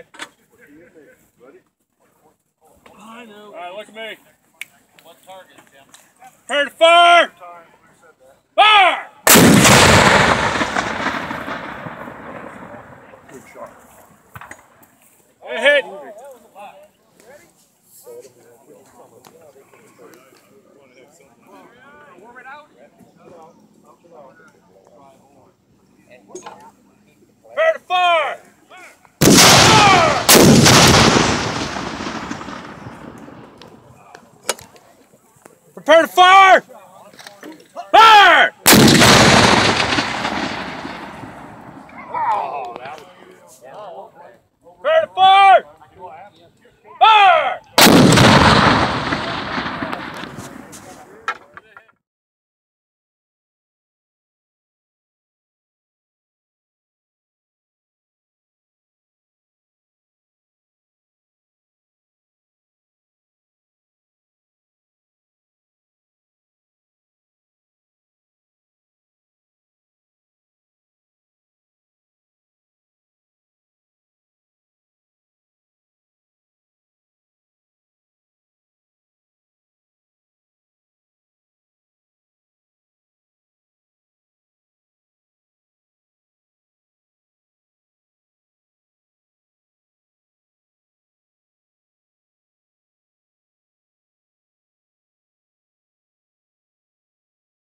Okay. I know. All right, look at me. What target, Tim? Prepare to fire! Fire! Good shot. Good hit. Warm it. Prepare to fire! Fire! Oh, Prepare to fire!